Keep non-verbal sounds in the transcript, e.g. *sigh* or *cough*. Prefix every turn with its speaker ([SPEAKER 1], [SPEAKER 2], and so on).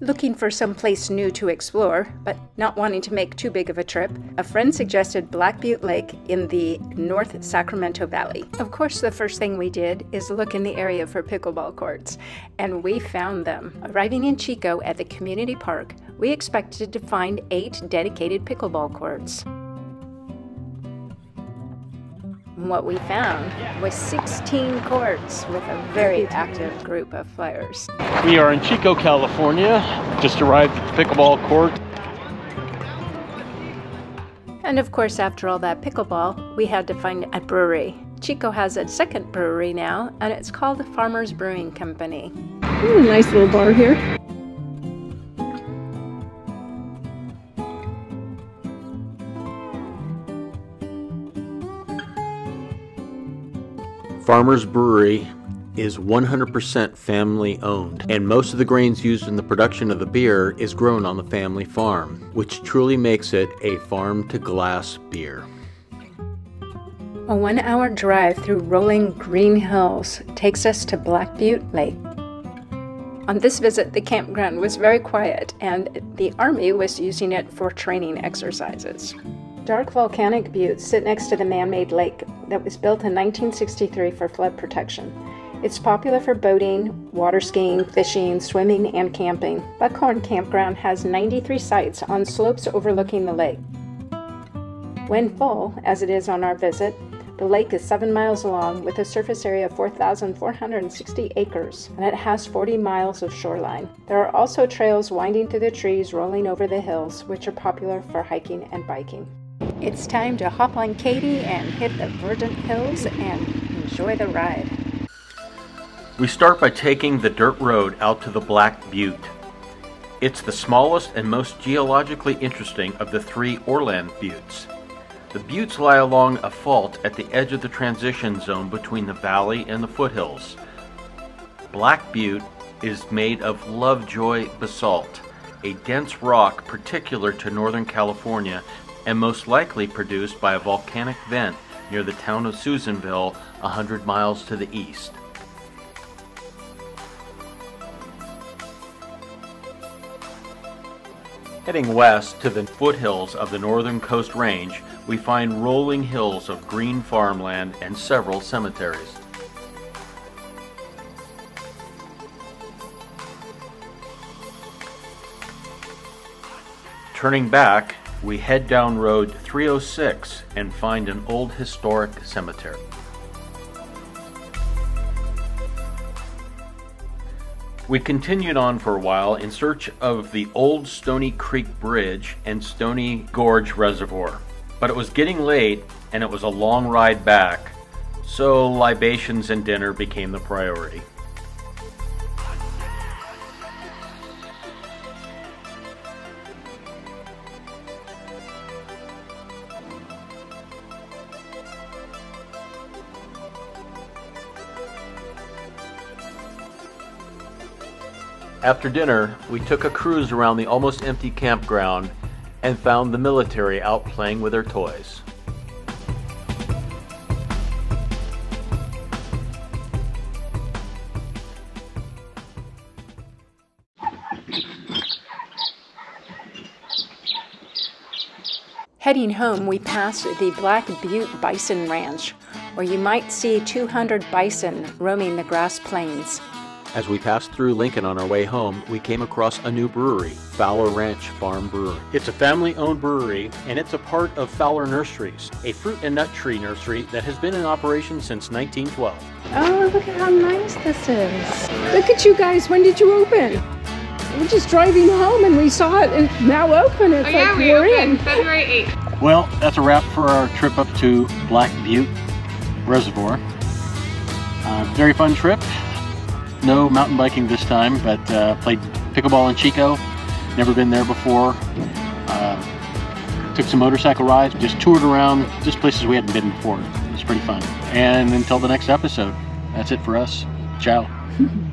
[SPEAKER 1] Looking for some place new to explore, but not wanting to make too big of a trip, a friend suggested Black Butte Lake in the North Sacramento Valley. Of course, the first thing we did is look in the area for pickleball courts, and we found them. Arriving in Chico at the community park, we expected to find eight dedicated pickleball courts. What we found was 16 courts with a very active group of players.
[SPEAKER 2] We are in Chico, California. Just arrived at the pickleball court.
[SPEAKER 1] And of course, after all that pickleball, we had to find a brewery. Chico has a second brewery now, and it's called the Farmers Brewing Company.
[SPEAKER 3] Ooh, nice little bar here.
[SPEAKER 4] Farmers Brewery is 100% family owned, and most of the grains used in the production of the beer is grown on the family farm, which truly makes it a farm to glass beer.
[SPEAKER 1] A one hour drive through rolling green hills takes us to Black Butte Lake. On this visit, the campground was very quiet, and the Army was using it for training exercises. Dark volcanic buttes sit next to the man made lake that was built in 1963 for flood protection. It's popular for boating, water skiing, fishing, swimming, and camping. Buckhorn Campground has 93 sites on slopes overlooking the lake. When full, as it is on our visit, the lake is 7 miles long with a surface area of 4,460 acres, and it has 40 miles of shoreline. There are also trails winding through the trees rolling over the hills, which are popular for hiking and biking. It's time to hop on Katie and hit the verdant hills and enjoy the ride.
[SPEAKER 4] We start by taking the dirt road out to the Black Butte. It's the smallest and most geologically interesting of the three Orland Buttes. The buttes lie along a fault at the edge of the transition zone between the valley and the foothills. Black Butte is made of Lovejoy basalt, a dense rock particular to Northern California and most likely produced by a volcanic vent near the town of Susanville, 100 miles to the east. Heading west to the foothills of the Northern Coast Range, we find rolling hills of green farmland and several cemeteries. Turning back, we head down Road 306 and find an old historic cemetery. We continued on for a while in search of the old Stony Creek Bridge and Stony Gorge Reservoir. But it was getting late and it was a long ride back, so libations and dinner became the priority. After dinner, we took a cruise around the almost empty campground and found the military out playing with their toys.
[SPEAKER 1] Heading home, we passed the Black Butte Bison Ranch, where you might see 200 bison roaming the grass plains.
[SPEAKER 4] As we passed through Lincoln on our way home, we came across a new brewery, Fowler Ranch Farm Brewery.
[SPEAKER 2] It's a family owned brewery and it's a part of Fowler Nurseries, a fruit and nut tree nursery that has been in operation since 1912.
[SPEAKER 3] Oh, look at how nice this is. Look at you guys. When did you open? We're just driving home and we saw it and now open. It's
[SPEAKER 5] oh, yeah,
[SPEAKER 3] like
[SPEAKER 5] we
[SPEAKER 3] we're
[SPEAKER 5] opened
[SPEAKER 3] in.
[SPEAKER 5] February 8th.
[SPEAKER 2] Well, that's a wrap for our trip up to Black Butte Reservoir. Uh, very fun trip. No mountain biking this time, but uh, played pickleball in Chico. Never been there before. Uh, took some motorcycle rides, just toured around just places we hadn't been before. It was pretty fun. And until the next episode, that's it for us. Ciao. *laughs*